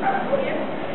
Gracias.